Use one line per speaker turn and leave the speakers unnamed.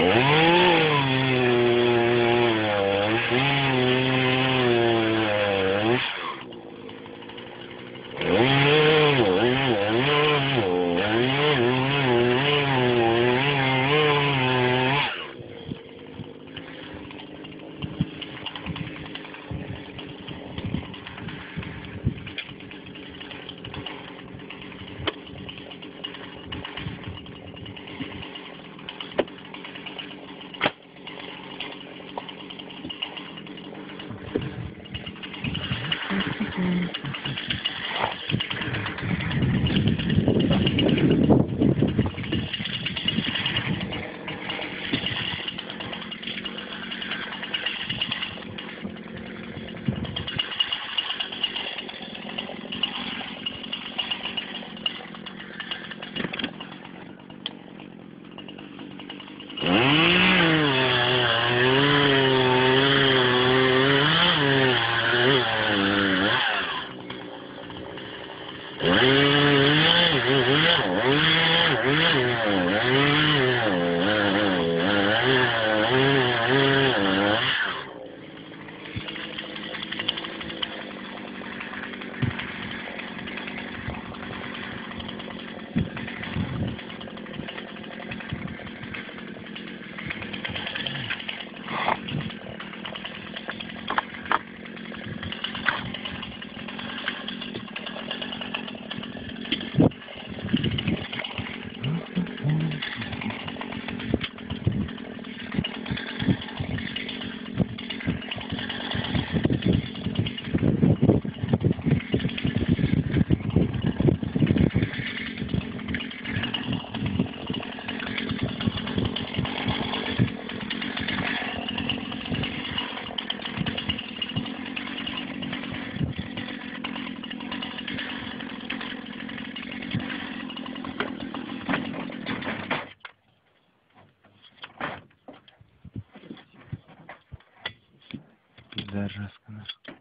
Oh. Hum. Ряжска наша.